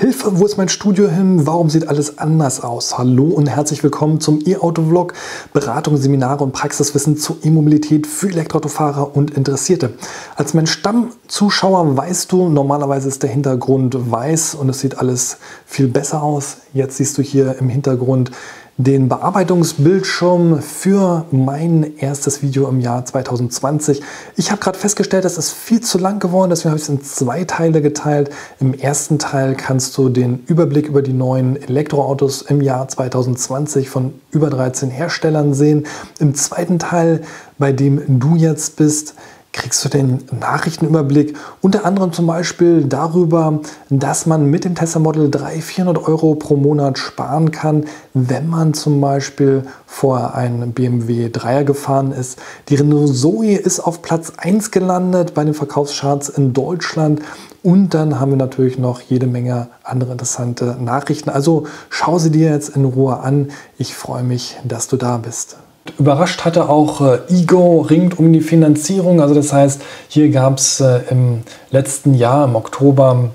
Hilfe, wo ist mein Studio hin? Warum sieht alles anders aus? Hallo und herzlich willkommen zum E-Auto-Vlog. Beratung, Seminare und Praxiswissen zur E-Mobilität für Elektroautofahrer und Interessierte. Als mein Stammzuschauer weißt du, normalerweise ist der Hintergrund weiß und es sieht alles viel besser aus. Jetzt siehst du hier im Hintergrund den Bearbeitungsbildschirm für mein erstes Video im Jahr 2020. Ich habe gerade festgestellt, das ist viel zu lang geworden, deswegen habe ich es in zwei Teile geteilt. Im ersten Teil kannst du den Überblick über die neuen Elektroautos im Jahr 2020 von über 13 Herstellern sehen. Im zweiten Teil, bei dem du jetzt bist, kriegst du den Nachrichtenüberblick unter anderem zum Beispiel darüber, dass man mit dem Tesla Model 3 400 Euro pro Monat sparen kann, wenn man zum Beispiel vor einem BMW 3er gefahren ist. Die Renault Zoe ist auf Platz 1 gelandet bei den Verkaufscharts in Deutschland und dann haben wir natürlich noch jede Menge andere interessante Nachrichten. Also schau sie dir jetzt in Ruhe an. Ich freue mich, dass du da bist. Überrascht hatte auch äh, Ego ringt um die Finanzierung. Also das heißt, hier gab es äh, im letzten Jahr, im Oktober,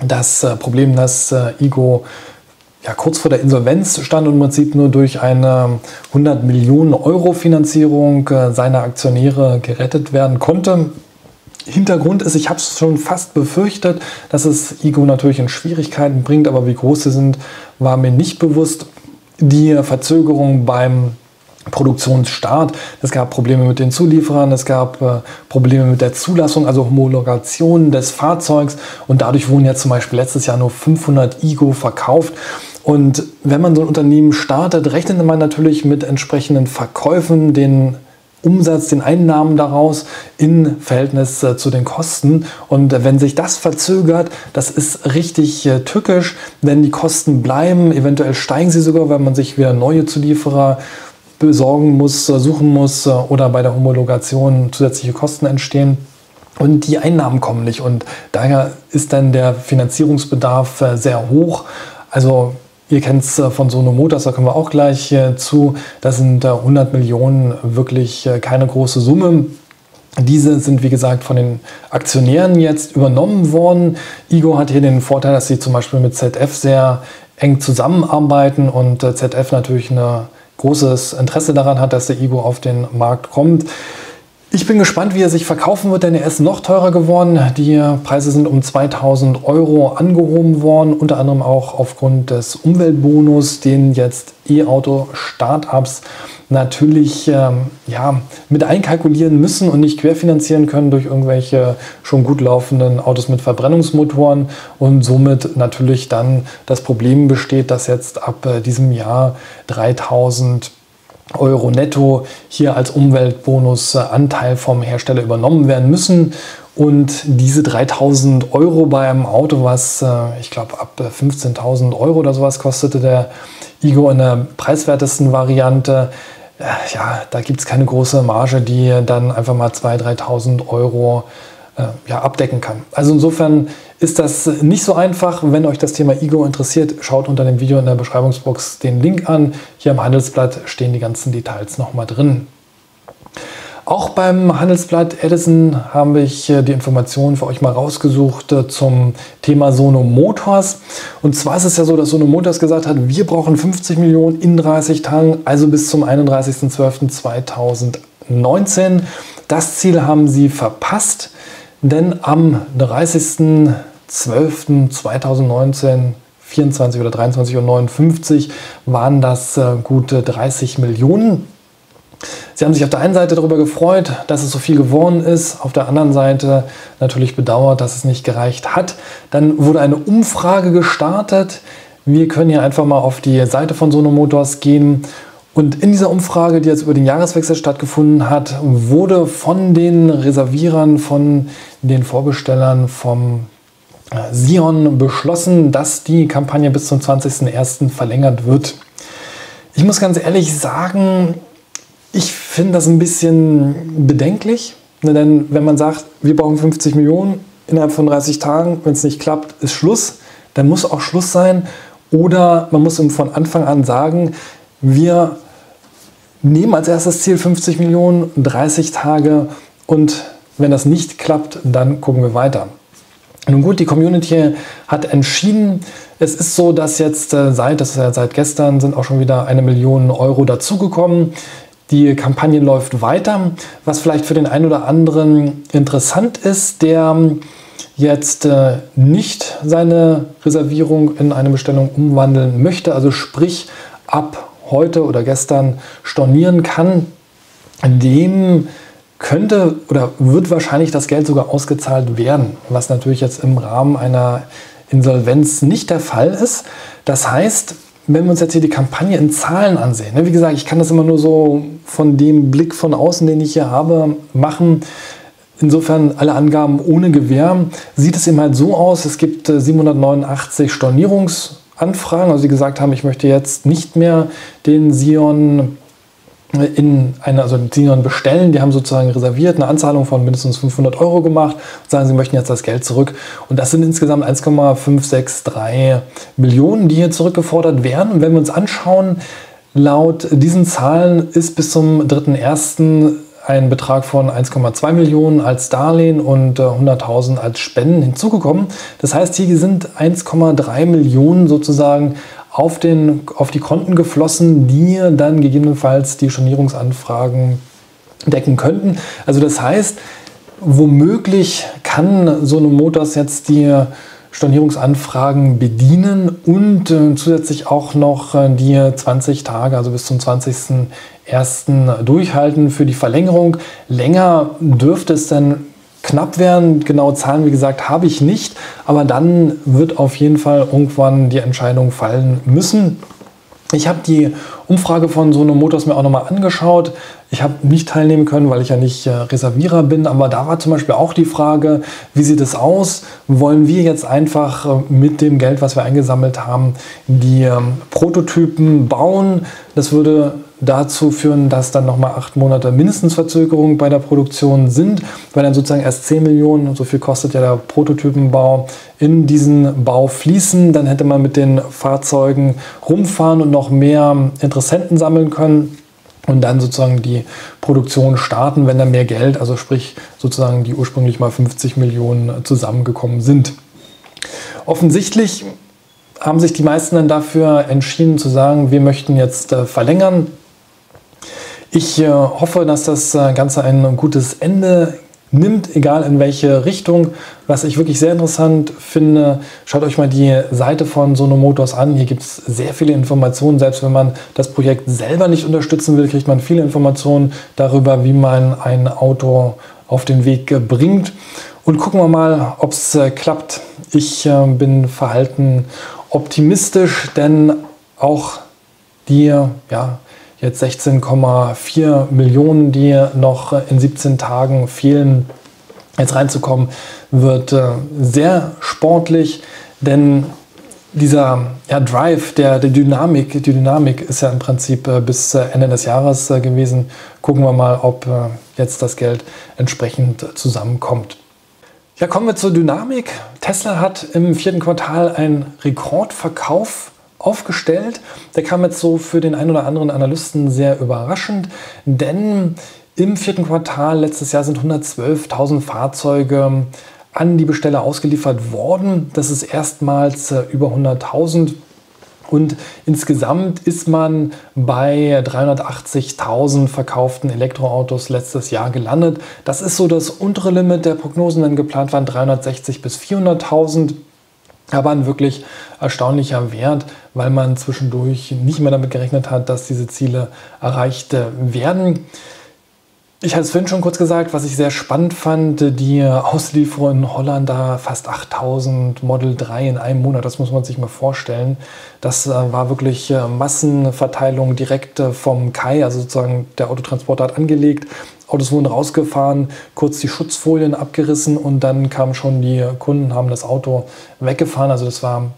das äh, Problem, dass äh, Ego ja, kurz vor der Insolvenz stand und im Prinzip nur durch eine 100 Millionen Euro Finanzierung äh, seiner Aktionäre gerettet werden konnte. Hintergrund ist, ich habe es schon fast befürchtet, dass es Ego natürlich in Schwierigkeiten bringt, aber wie groß sie sind, war mir nicht bewusst. Die Verzögerung beim Produktionsstart. Es gab Probleme mit den Zulieferern, es gab äh, Probleme mit der Zulassung, also Homologation des Fahrzeugs und dadurch wurden ja zum Beispiel letztes Jahr nur 500 Igo verkauft. Und wenn man so ein Unternehmen startet, rechnet man natürlich mit entsprechenden Verkäufen, den Umsatz, den Einnahmen daraus in Verhältnis äh, zu den Kosten. Und äh, wenn sich das verzögert, das ist richtig äh, tückisch, denn die Kosten bleiben, eventuell steigen sie sogar, weil man sich wieder neue Zulieferer besorgen muss, suchen muss äh, oder bei der Homologation zusätzliche Kosten entstehen. Und die Einnahmen kommen nicht. Und daher ist dann der Finanzierungsbedarf äh, sehr hoch. Also ihr kennt es äh, von Sono Motors, da kommen wir auch gleich zu. Das sind 100 Millionen wirklich keine große Summe. Diese sind, wie gesagt, von den Aktionären jetzt übernommen worden. Igo hat hier den Vorteil, dass sie zum Beispiel mit ZF sehr eng zusammenarbeiten und ZF natürlich eine großes Interesse daran hat, dass der Igo auf den Markt kommt. Ich bin gespannt, wie er sich verkaufen wird, denn er ist noch teurer geworden. Die Preise sind um 2000 Euro angehoben worden, unter anderem auch aufgrund des Umweltbonus, den jetzt E-Auto-Startups natürlich ähm, ja, mit einkalkulieren müssen und nicht querfinanzieren können durch irgendwelche schon gut laufenden Autos mit Verbrennungsmotoren und somit natürlich dann das Problem besteht, dass jetzt ab äh, diesem Jahr 3000 Euro netto hier als Umweltbonusanteil vom Hersteller übernommen werden müssen. Und diese 3000 Euro bei einem Auto, was äh, ich glaube ab 15.000 Euro oder sowas kostete der Igo in der preiswertesten Variante, äh, ja, da gibt es keine große Marge, die dann einfach mal 2.000, 3.000 Euro äh, ja, abdecken kann. Also insofern ist das nicht so einfach. Wenn euch das Thema Ego interessiert, schaut unter dem Video in der Beschreibungsbox den Link an. Hier am Handelsblatt stehen die ganzen Details nochmal drin. Auch beim Handelsblatt Edison habe ich die Informationen für euch mal rausgesucht äh, zum Thema Sono Motors. Und zwar ist es ja so, dass Sono Motors gesagt hat, wir brauchen 50 Millionen in 30 Tagen, also bis zum 31.12.2019. Das Ziel haben sie verpasst, denn am 30.12.2019 24 oder 23.59 Uhr waren das äh, gute 30 Millionen. Sie haben sich auf der einen Seite darüber gefreut, dass es so viel geworden ist, auf der anderen Seite natürlich bedauert, dass es nicht gereicht hat. Dann wurde eine Umfrage gestartet. Wir können hier einfach mal auf die Seite von Sono Motors gehen. Und in dieser Umfrage, die jetzt über den Jahreswechsel stattgefunden hat, wurde von den Reservierern, von den Vorbestellern vom äh, Sion beschlossen, dass die Kampagne bis zum 20.01. verlängert wird. Ich muss ganz ehrlich sagen, ich finde das ein bisschen bedenklich, ne, denn wenn man sagt, wir brauchen 50 Millionen innerhalb von 30 Tagen, wenn es nicht klappt, ist Schluss, dann muss auch Schluss sein. Oder man muss von Anfang an sagen, wir nehmen als erstes Ziel 50 Millionen, 30 Tage und wenn das nicht klappt, dann gucken wir weiter. Nun gut, die Community hat entschieden, es ist so, dass jetzt äh, seit, das ist ja seit gestern, sind auch schon wieder eine Million Euro dazugekommen. Die Kampagne läuft weiter. Was vielleicht für den einen oder anderen interessant ist, der jetzt äh, nicht seine Reservierung in eine Bestellung umwandeln möchte, also sprich ab heute oder gestern stornieren kann, dem könnte oder wird wahrscheinlich das Geld sogar ausgezahlt werden, was natürlich jetzt im Rahmen einer Insolvenz nicht der Fall ist. Das heißt, wenn wir uns jetzt hier die Kampagne in Zahlen ansehen, ne, wie gesagt, ich kann das immer nur so von dem Blick von außen, den ich hier habe, machen. Insofern alle Angaben ohne Gewähr. Sieht es eben halt so aus, es gibt 789 äh, Stornierungsanfragen, also die gesagt haben, ich möchte jetzt nicht mehr den Sion in eine, also Sion bestellen, die haben sozusagen reserviert, eine Anzahlung von mindestens 500 Euro gemacht und sagen, sie möchten jetzt das Geld zurück. Und das sind insgesamt 1,563 Millionen, die hier zurückgefordert werden. Und wenn wir uns anschauen, laut diesen Zahlen ist bis zum 3.1. ein Betrag von 1,2 Millionen als Darlehen und 100.000 äh, als Spenden hinzugekommen. Das heißt, hier sind 1,3 Millionen sozusagen auf, den, auf die Konten geflossen, die dann gegebenenfalls die Stornierungsanfragen decken könnten. Also das heißt, womöglich kann so eine Motors jetzt die Stornierungsanfragen bedienen und äh, zusätzlich auch noch äh, die 20 Tage, also bis zum 20.01. durchhalten für die Verlängerung. Länger dürfte es dann knapp werden. Genaue Zahlen, wie gesagt, habe ich nicht. Aber dann wird auf jeden Fall irgendwann die Entscheidung fallen müssen. Ich habe die Umfrage von Sono Motors mir auch nochmal angeschaut. Ich habe nicht teilnehmen können, weil ich ja nicht äh, Reservierer bin. Aber da war zum Beispiel auch die Frage, wie sieht es aus? Wollen wir jetzt einfach äh, mit dem Geld, was wir eingesammelt haben, die ähm, Prototypen bauen? Das würde dazu führen, dass dann nochmal acht Monate mindestens Verzögerung bei der Produktion sind, weil dann sozusagen erst 10 Millionen, so viel kostet ja der Prototypenbau, in diesen Bau fließen. Dann hätte man mit den Fahrzeugen rumfahren und noch mehr Interessenten sammeln können und dann sozusagen die Produktion starten, wenn dann mehr Geld, also sprich sozusagen die ursprünglich mal 50 Millionen zusammengekommen sind. Offensichtlich haben sich die meisten dann dafür entschieden zu sagen, wir möchten jetzt äh, verlängern, ich äh, hoffe, dass das äh, Ganze ein gutes Ende nimmt, egal in welche Richtung. Was ich wirklich sehr interessant finde, schaut euch mal die Seite von Sono Motors an. Hier gibt es sehr viele Informationen. Selbst wenn man das Projekt selber nicht unterstützen will, kriegt man viele Informationen darüber, wie man ein Auto auf den Weg bringt. Und gucken wir mal, ob es äh, klappt. Ich äh, bin verhalten optimistisch, denn auch die ja, jetzt 16,4 Millionen, die noch in 17 Tagen fehlen, jetzt reinzukommen, wird äh, sehr sportlich, denn dieser ja, Drive, der, der Dynamik, die Dynamik ist ja im Prinzip äh, bis äh, Ende des Jahres gewesen. Gucken wir mal, ob jetzt das Geld entsprechend zusammenkommt. Ja, kommen wir zur Dynamik. Tesla hat im vierten Quartal einen Rekordverkauf aufgestellt. Der kam jetzt so für den einen oder anderen Analysten sehr überraschend, denn im vierten Quartal letztes Jahr sind 112.000 Fahrzeuge an die Besteller ausgeliefert worden. Das ist erstmals äh, über 100.000. Und insgesamt ist man bei 380.000 verkauften Elektroautos letztes Jahr gelandet. Das ist so das untere Limit der Prognosen, denn geplant waren 360.000 bis 400.000. Aber ein wirklich erstaunlicher Wert, weil man zwischendurch nicht mehr damit gerechnet hat, dass diese Ziele erreicht werden. Ich hatte es vorhin schon kurz gesagt, was ich sehr spannend fand, die Auslieferung in Holland, da fast 8000 Model 3 in einem Monat, das muss man sich mal vorstellen. Das äh, war wirklich äh, Massenverteilung direkt äh, vom Kai, also sozusagen der Autotransporter hat angelegt, Autos wurden rausgefahren, kurz die Schutzfolien abgerissen und dann kamen schon die Kunden, haben das Auto weggefahren. Also das war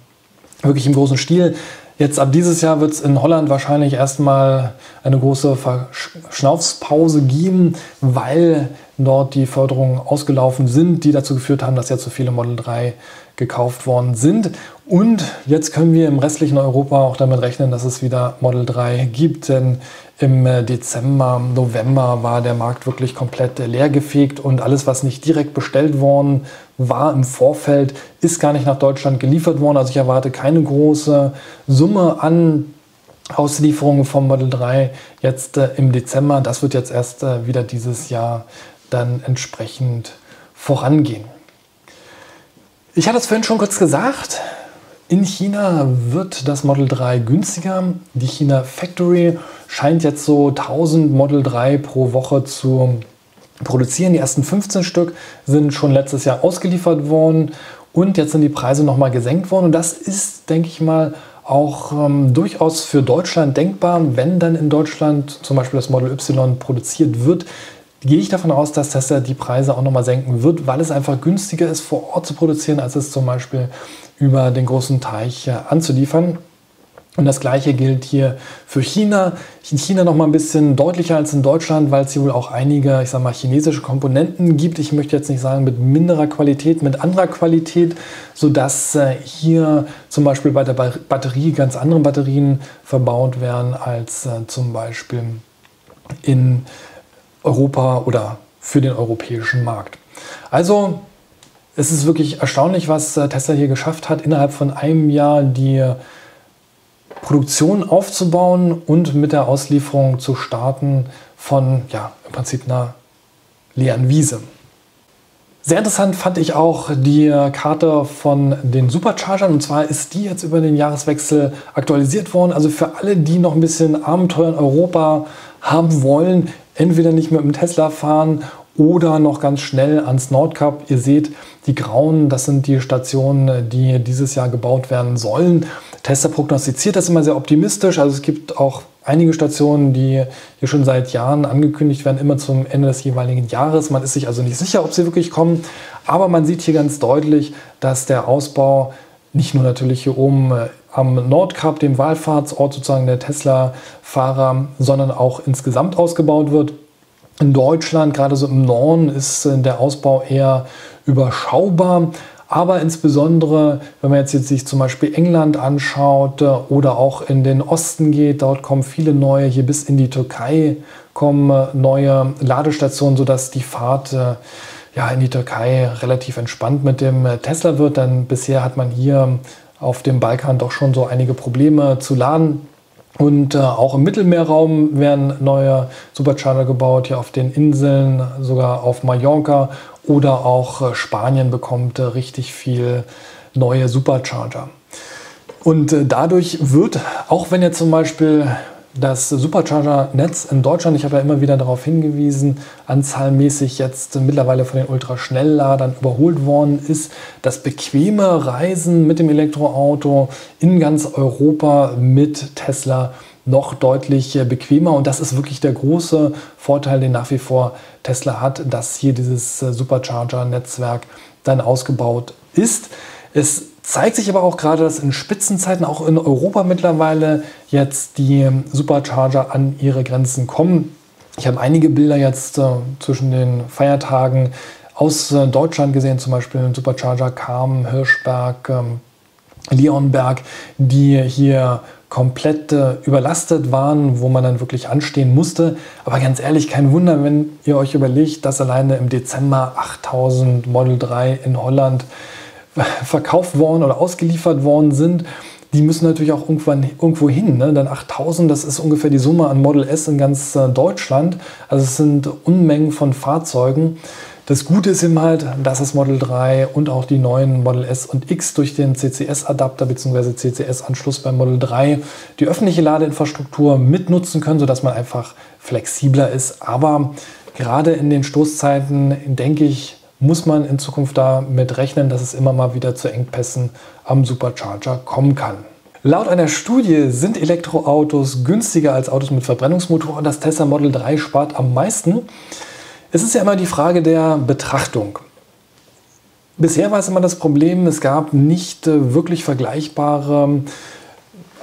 wirklich im großen Stil. Jetzt ab dieses Jahr wird es in Holland wahrscheinlich erstmal eine große Verschnaufspause geben, weil dort die Förderungen ausgelaufen sind, die dazu geführt haben, dass jetzt so viele Model 3 gekauft worden sind. Und jetzt können wir im restlichen Europa auch damit rechnen, dass es wieder Model 3 gibt, denn im äh, Dezember, November war der Markt wirklich komplett leergefegt und alles, was nicht direkt bestellt worden war im Vorfeld, ist gar nicht nach Deutschland geliefert worden. Also ich erwarte keine große Summe an Auslieferungen vom Model 3 jetzt äh, im Dezember. Das wird jetzt erst äh, wieder dieses Jahr dann entsprechend vorangehen. Ich hatte es vorhin schon kurz gesagt. In China wird das Model 3 günstiger. Die China Factory scheint jetzt so 1000 Model 3 pro Woche zu produzieren. Die ersten 15 Stück sind schon letztes Jahr ausgeliefert worden und jetzt sind die Preise nochmal gesenkt worden. Und das ist, denke ich mal, auch ähm, durchaus für Deutschland denkbar, wenn dann in Deutschland zum Beispiel das Model Y produziert wird. Gehe ich davon aus, dass Tesla die Preise auch nochmal senken wird, weil es einfach günstiger ist, vor Ort zu produzieren, als es zum Beispiel über den großen Teich äh, anzuliefern. Und das gleiche gilt hier für China. In China noch mal ein bisschen deutlicher als in Deutschland, weil es hier wohl auch einige, ich sag mal, chinesische Komponenten gibt. Ich möchte jetzt nicht sagen mit minderer Qualität, mit anderer Qualität, sodass äh, hier zum Beispiel bei der Batterie ganz andere Batterien verbaut werden als äh, zum Beispiel in Europa oder für den europäischen Markt. Also es ist wirklich erstaunlich, was äh, Tesla hier geschafft hat, innerhalb von einem Jahr die Produktion aufzubauen und mit der Auslieferung zu starten von ja, im Prinzip einer leeren Wiese. Sehr interessant fand ich auch die Karte von den Superchargern. Und zwar ist die jetzt über den Jahreswechsel aktualisiert worden. Also für alle, die noch ein bisschen Abenteuer in Europa haben wollen, entweder nicht mit dem Tesla fahren oder noch ganz schnell ans Nordkap. Ihr seht, die grauen, das sind die Stationen, die dieses Jahr gebaut werden sollen. Tesla prognostiziert das immer sehr optimistisch. Also es gibt auch einige Stationen, die hier schon seit Jahren angekündigt werden, immer zum Ende des jeweiligen Jahres. Man ist sich also nicht sicher, ob sie wirklich kommen. Aber man sieht hier ganz deutlich, dass der Ausbau nicht nur natürlich hier oben äh, am Nordkap, dem Wallfahrtsort sozusagen der Tesla-Fahrer, sondern auch insgesamt ausgebaut wird. In Deutschland, gerade so im Norden, ist äh, der Ausbau eher überschaubar. Aber insbesondere, wenn man jetzt, jetzt sich zum Beispiel England anschaut äh, oder auch in den Osten geht, dort kommen viele neue, hier bis in die Türkei kommen äh, neue Ladestationen, sodass die Fahrt äh, ja, in die Türkei relativ entspannt mit dem Tesla wird. Denn bisher hat man hier auf dem Balkan doch schon so einige Probleme zu laden. Und äh, auch im Mittelmeerraum werden neue Supercharger gebaut, hier auf den Inseln, sogar auf Mallorca oder auch äh, Spanien bekommt äh, richtig viel neue Supercharger. Und äh, dadurch wird, auch wenn jetzt zum Beispiel das Supercharger-Netz in Deutschland, ich habe ja immer wieder darauf hingewiesen, anzahlmäßig jetzt mittlerweile von den Ultraschnellladern überholt worden ist, das bequeme Reisen mit dem Elektroauto in ganz Europa mit Tesla noch deutlich bequemer. Und das ist wirklich der große Vorteil, den nach wie vor Tesla hat, dass hier dieses äh, Supercharger-Netzwerk dann ausgebaut ist. Es zeigt sich aber auch gerade, dass in Spitzenzeiten auch in Europa mittlerweile jetzt die ähm, Supercharger an ihre Grenzen kommen. Ich habe einige Bilder jetzt äh, zwischen den Feiertagen aus äh, Deutschland gesehen, zum Beispiel ein Supercharger Kam, Hirschberg, ähm, Leonberg, die hier komplett äh, überlastet waren, wo man dann wirklich anstehen musste. Aber ganz ehrlich, kein Wunder, wenn ihr euch überlegt, dass alleine im Dezember 8000 Model 3 in Holland verkauft worden oder ausgeliefert worden sind. Die müssen natürlich auch irgendwann irgendwo hin. Ne? Dann 8000, das ist ungefähr die Summe an Model S in ganz äh, Deutschland. Also es sind Unmengen von Fahrzeugen. Das Gute ist eben halt, dass das Model 3 und auch die neuen Model S und X durch den CCS-Adapter bzw. CCS-Anschluss beim Model 3 die öffentliche Ladeinfrastruktur mitnutzen können, sodass man einfach flexibler ist. Aber gerade in den Stoßzeiten, denke ich, muss man in Zukunft damit rechnen, dass es immer mal wieder zu Engpässen am Supercharger kommen kann. Laut einer Studie sind Elektroautos günstiger als Autos mit Verbrennungsmotor und das Tesla Model 3 spart am meisten. Es ist ja immer die Frage der Betrachtung. Bisher war es immer das Problem, es gab nicht äh, wirklich vergleichbare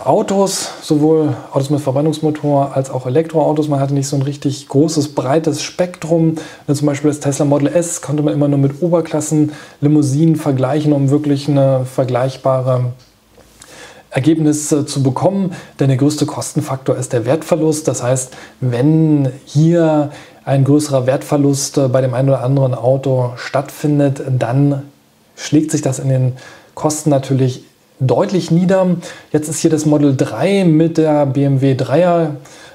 Autos, sowohl Autos mit Verbrennungsmotor als auch Elektroautos. Man hatte nicht so ein richtig großes, breites Spektrum. Zum Beispiel das Tesla Model S konnte man immer nur mit Oberklassen-Limousinen vergleichen, um wirklich eine vergleichbare Ergebnis zu bekommen. Denn der größte Kostenfaktor ist der Wertverlust. Das heißt, wenn hier ein größerer Wertverlust bei dem einen oder anderen Auto stattfindet, dann schlägt sich das in den Kosten natürlich deutlich nieder. Jetzt ist hier das Model 3 mit der BMW 3er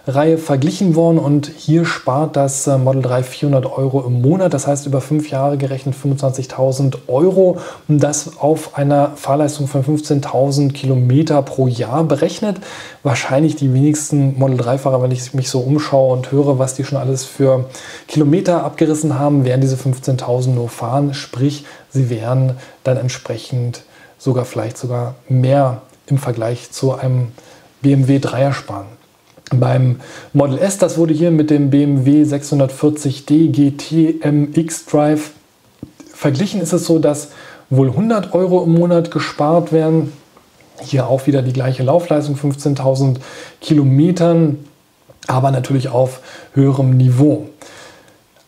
Reihe verglichen worden und hier spart das äh, Model 3 400 Euro im Monat, das heißt über fünf Jahre gerechnet 25.000 Euro und das auf einer Fahrleistung von 15.000 Kilometer pro Jahr berechnet. Wahrscheinlich die wenigsten Model 3-Fahrer, wenn ich mich so umschaue und höre, was die schon alles für Kilometer abgerissen haben, werden diese 15.000 nur fahren, sprich sie werden dann entsprechend sogar vielleicht sogar mehr im Vergleich zu einem BMW 3er sparen. Beim Model S, das wurde hier mit dem BMW 640d GT MX Drive verglichen, ist es so, dass wohl 100 Euro im Monat gespart werden. Hier auch wieder die gleiche Laufleistung, 15.000 Kilometern, aber natürlich auf höherem Niveau.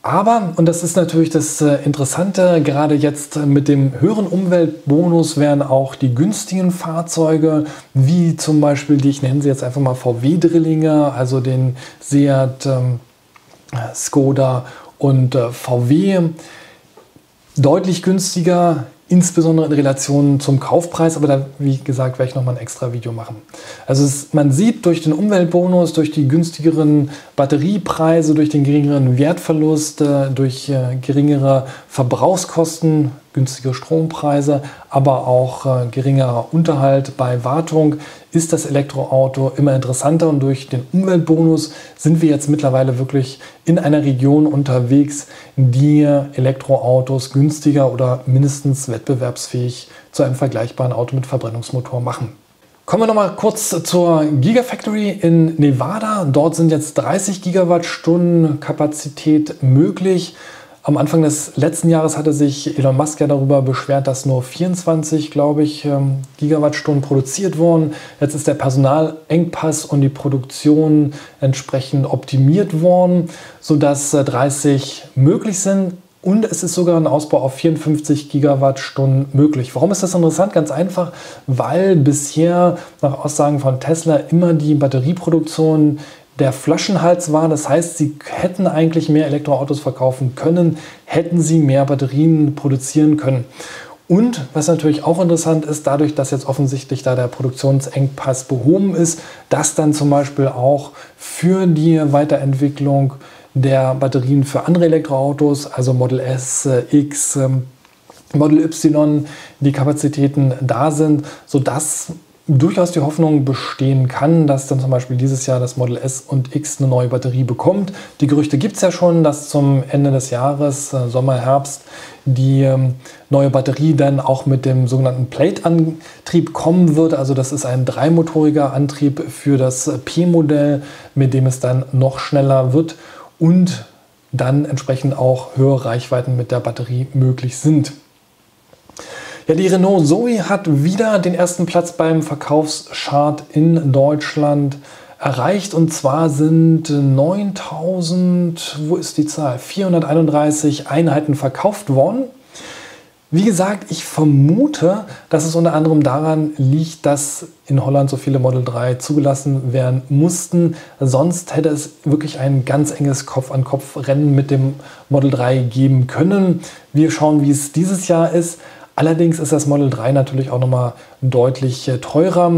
Aber, und das ist natürlich das äh, Interessante, gerade jetzt mit dem höheren Umweltbonus werden auch die günstigen Fahrzeuge, wie zum Beispiel die, ich nenne sie jetzt einfach mal VW-Drillinge, also den Seat, ähm, Skoda und äh, VW, deutlich günstiger insbesondere in Relation zum Kaufpreis, aber da, wie gesagt, werde ich nochmal ein extra Video machen. Also es, man sieht durch den Umweltbonus, durch die günstigeren Batteriepreise, durch den geringeren Wertverlust, äh, durch äh, geringere Verbrauchskosten, günstige Strompreise, aber auch äh, geringerer Unterhalt bei Wartung ist das Elektroauto immer interessanter und durch den Umweltbonus sind wir jetzt mittlerweile wirklich in einer Region unterwegs, die Elektroautos günstiger oder mindestens wettbewerbsfähig zu einem vergleichbaren Auto mit Verbrennungsmotor machen. Kommen wir noch mal kurz zur Gigafactory in Nevada. Dort sind jetzt 30 Gigawattstunden Kapazität möglich. Am Anfang des letzten Jahres hatte sich Elon Musk ja darüber beschwert, dass nur 24, glaube ich, ähm, Gigawattstunden produziert wurden. Jetzt ist der Personalengpass und die Produktion entsprechend optimiert worden, sodass 30 äh, möglich sind. Und es ist sogar ein Ausbau auf 54 Gigawattstunden möglich. Warum ist das interessant? Ganz einfach, weil bisher nach Aussagen von Tesla immer die Batterieproduktion der Flaschenhals war. Das heißt, sie hätten eigentlich mehr Elektroautos verkaufen können, hätten sie mehr Batterien produzieren können. Und was natürlich auch interessant ist, dadurch, dass jetzt offensichtlich da der Produktionsengpass behoben ist, dass dann zum Beispiel auch für die Weiterentwicklung der Batterien für andere Elektroautos, also Model S, äh, X, ähm, Model Y, die Kapazitäten da sind, sodass durchaus die Hoffnung bestehen kann, dass dann zum Beispiel dieses Jahr das Model S und X eine neue Batterie bekommt. Die Gerüchte gibt es ja schon, dass zum Ende des Jahres, äh, Sommer, Herbst, die ähm, neue Batterie dann auch mit dem sogenannten Plate-Antrieb kommen wird. Also das ist ein dreimotoriger Antrieb für das P-Modell, mit dem es dann noch schneller wird und dann entsprechend auch höhere Reichweiten mit der Batterie möglich sind. Ja, die Renault Zoe hat wieder den ersten Platz beim Verkaufschart in Deutschland erreicht und zwar sind 9000, wo ist die Zahl? 431 Einheiten verkauft worden. Wie gesagt, ich vermute, dass es unter anderem daran liegt, dass in Holland so viele Model 3 zugelassen werden mussten. Sonst hätte es wirklich ein ganz enges Kopf-an-Kopf-Rennen mit dem Model 3 geben können. Wir schauen, wie es dieses Jahr ist. Allerdings ist das Model 3 natürlich auch nochmal deutlich äh, teurer.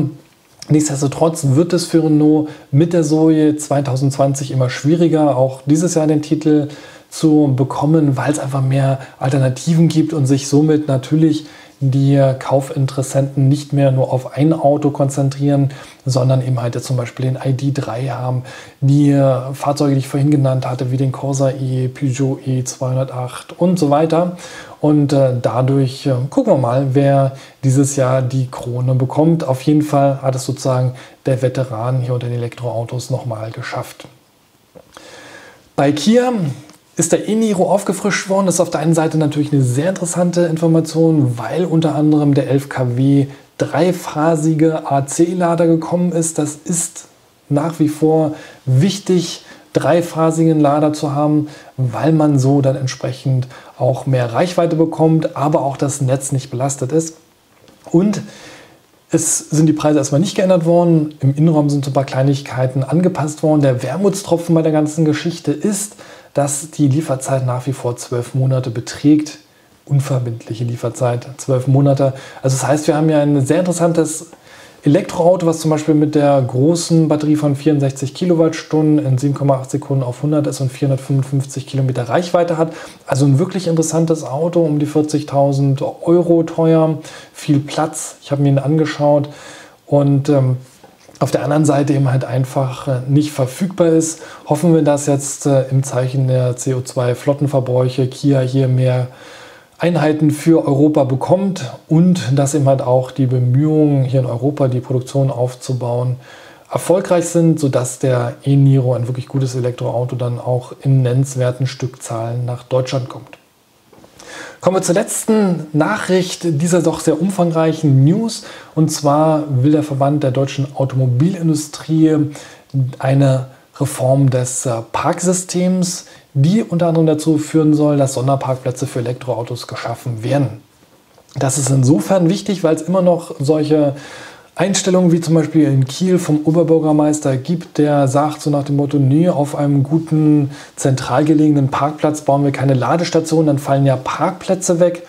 Nichtsdestotrotz wird es für Renault mit der Zoe 2020 immer schwieriger, auch dieses Jahr den Titel zu bekommen, weil es einfach mehr Alternativen gibt und sich somit natürlich die Kaufinteressenten nicht mehr nur auf ein Auto konzentrieren, sondern eben halt zum Beispiel den ID3 haben, die Fahrzeuge, die ich vorhin genannt hatte, wie den Corsa E, Peugeot E208 und so weiter. Und äh, dadurch äh, gucken wir mal, wer dieses Jahr die Krone bekommt. Auf jeden Fall hat es sozusagen der Veteran hier unter den Elektroautos nochmal geschafft. Bei Kia ist der e-Niro aufgefrischt worden. Das ist auf der einen Seite natürlich eine sehr interessante Information, weil unter anderem der 11 kW dreiphasige AC-Lader gekommen ist. Das ist nach wie vor wichtig, dreiphasigen Lader zu haben, weil man so dann entsprechend auch mehr Reichweite bekommt, aber auch das Netz nicht belastet ist. Und es sind die Preise erstmal nicht geändert worden. Im Innenraum sind so ein paar Kleinigkeiten angepasst worden. Der Wermutstropfen bei der ganzen Geschichte ist, dass die Lieferzeit nach wie vor zwölf Monate beträgt. unverbindliche Lieferzeit, zwölf Monate. Also das heißt, wir haben ja ein sehr interessantes Elektroauto, was zum Beispiel mit der großen Batterie von 64 Kilowattstunden in 7,8 Sekunden auf 100 ist und 455 Kilometer Reichweite hat. Also ein wirklich interessantes Auto, um die 40.000 Euro teuer, viel Platz. Ich habe mir ihn angeschaut und ähm, auf der anderen Seite eben halt einfach äh, nicht verfügbar ist. Hoffen wir, dass jetzt äh, im Zeichen der CO2-Flottenverbräuche Kia hier mehr Einheiten für Europa bekommt und dass eben halt auch die Bemühungen hier in Europa die Produktion aufzubauen erfolgreich sind, sodass der e-Niro, ein wirklich gutes Elektroauto, dann auch in nennenswerten Stückzahlen nach Deutschland kommt. Kommen wir zur letzten Nachricht dieser doch sehr umfangreichen News. Und zwar will der Verband der deutschen Automobilindustrie eine Reform des äh, Parksystems die unter anderem dazu führen soll, dass Sonderparkplätze für Elektroautos geschaffen werden. Das ist insofern wichtig, weil es immer noch solche Einstellungen wie zum Beispiel in Kiel vom Oberbürgermeister gibt, der sagt so nach dem Motto, nee, auf einem guten zentral gelegenen Parkplatz bauen wir keine Ladestation, dann fallen ja Parkplätze weg.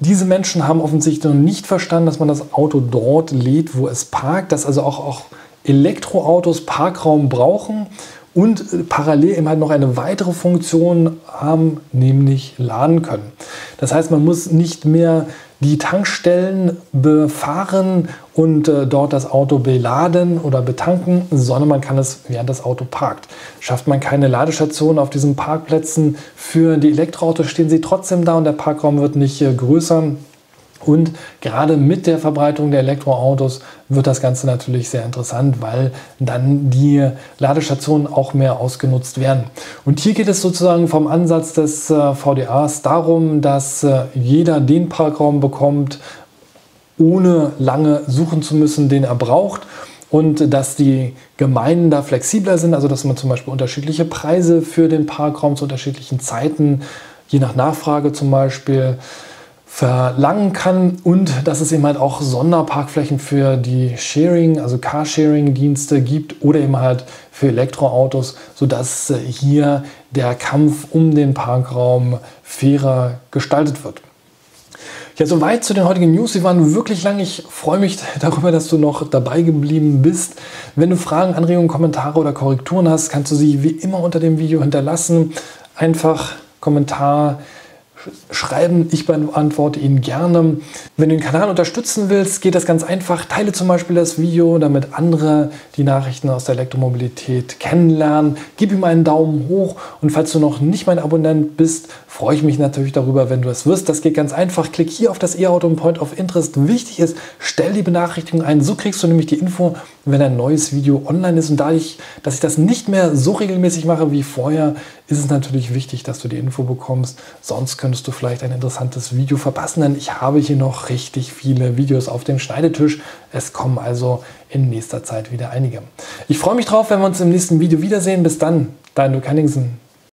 Diese Menschen haben offensichtlich noch nicht verstanden, dass man das Auto dort lädt, wo es parkt, dass also auch, auch Elektroautos Parkraum brauchen und äh, parallel eben halt noch eine weitere Funktion haben, nämlich laden können. Das heißt, man muss nicht mehr die Tankstellen befahren und äh, dort das Auto beladen oder betanken, sondern man kann es während das Auto parkt. Schafft man keine Ladestation auf diesen Parkplätzen für die Elektroautos, stehen sie trotzdem da und der Parkraum wird nicht äh, größer. Und gerade mit der Verbreitung der Elektroautos wird das Ganze natürlich sehr interessant, weil dann die Ladestationen auch mehr ausgenutzt werden. Und hier geht es sozusagen vom Ansatz des äh, VDAs darum, dass äh, jeder den Parkraum bekommt, ohne lange suchen zu müssen, den er braucht. Und dass die Gemeinden da flexibler sind, also dass man zum Beispiel unterschiedliche Preise für den Parkraum zu unterschiedlichen Zeiten, je nach Nachfrage zum Beispiel, verlangen kann und dass es eben halt auch Sonderparkflächen für die Sharing, also Carsharing-Dienste gibt oder eben halt für Elektroautos, sodass äh, hier der Kampf um den Parkraum fairer gestaltet wird. Ja, soweit zu den heutigen News. Sie waren wirklich lang. Ich freue mich darüber, dass du noch dabei geblieben bist. Wenn du Fragen, Anregungen, Kommentare oder Korrekturen hast, kannst du sie wie immer unter dem Video hinterlassen. Einfach Kommentar schreiben. Ich beantworte Ihnen gerne. Wenn du den Kanal unterstützen willst, geht das ganz einfach. Teile zum Beispiel das Video, damit andere die Nachrichten aus der Elektromobilität kennenlernen. Gib ihm einen Daumen hoch und falls du noch nicht mein Abonnent bist, freue ich mich natürlich darüber, wenn du es wirst. Das geht ganz einfach. Klick hier auf das E-Auto Point of Interest. Wichtig ist, stell die Benachrichtigung ein. So kriegst du nämlich die Info, wenn ein neues Video online ist. Und dadurch, dass ich das nicht mehr so regelmäßig mache wie vorher, ist es natürlich wichtig, dass du die Info bekommst. Sonst könntest du vielleicht ein interessantes Video verpassen, denn ich habe hier noch richtig viele Videos auf dem Schneidetisch. Es kommen also in nächster Zeit wieder einige. Ich freue mich drauf, wenn wir uns im nächsten Video wiedersehen. Bis dann, dein Luke Henningsen.